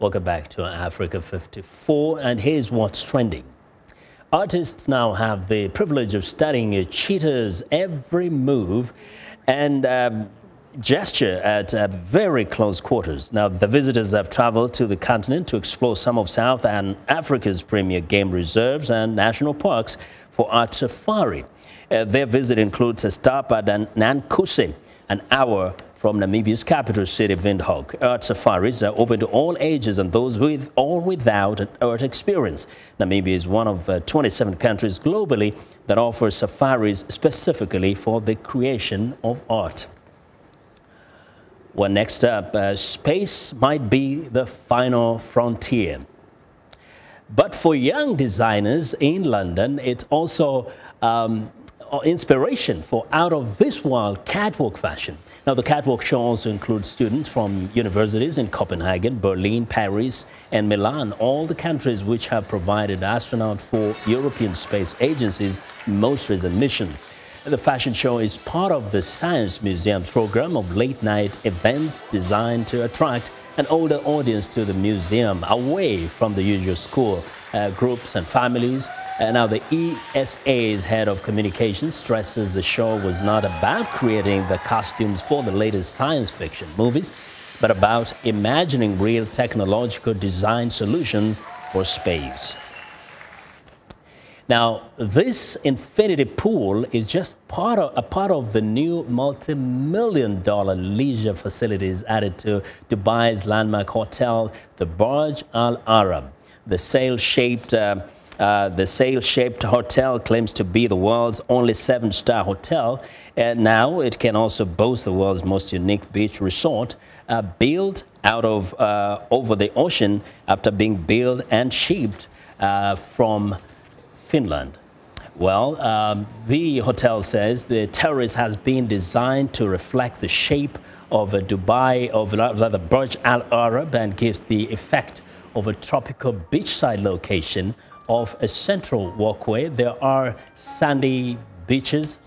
Welcome back to Africa 54, and here's what's trending. Artists now have the privilege of studying a cheetah's every move and um, gesture at uh, very close quarters. Now, the visitors have traveled to the continent to explore some of South and Africa's premier game reserves and national parks for art safari. Uh, their visit includes a stop at Nankuse, an hour from Namibia's capital city, Windhoek. Art safaris are open to all ages and those with or without an art experience. Namibia is one of uh, 27 countries globally that offers safaris specifically for the creation of art. Well, next up, uh, space might be the final frontier. But for young designers in London, it's also um, inspiration for out of this world catwalk fashion. Now, the catwalk show also includes students from universities in Copenhagen, Berlin, Paris, and Milan, all the countries which have provided astronauts for European Space Agency's most recent missions. The fashion show is part of the Science Museum's program of late-night events designed to attract an older audience to the museum away from the usual school uh, groups and families and now, the ESA's head of communications stresses the show was not about creating the costumes for the latest science fiction movies, but about imagining real technological design solutions for space. Now, this infinity pool is just part of, a part of the new multi-million dollar leisure facilities added to Dubai's landmark hotel, the Burj Al Arab. The sail-shaped uh, uh, the sail-shaped hotel claims to be the world's only seven-star hotel, and now it can also boast the world's most unique beach resort, uh, built out of uh, over the ocean after being built and shipped uh, from Finland. Well, um, the hotel says the terrace has been designed to reflect the shape of a Dubai, of the Burj Al Arab, and gives the effect of a tropical beachside location of a central walkway. There are sandy beaches,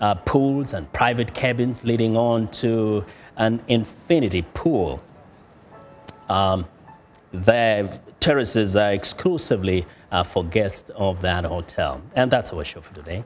uh, pools, and private cabins leading on to an infinity pool. Um, the terraces are exclusively uh, for guests of that hotel. And that's our show for today.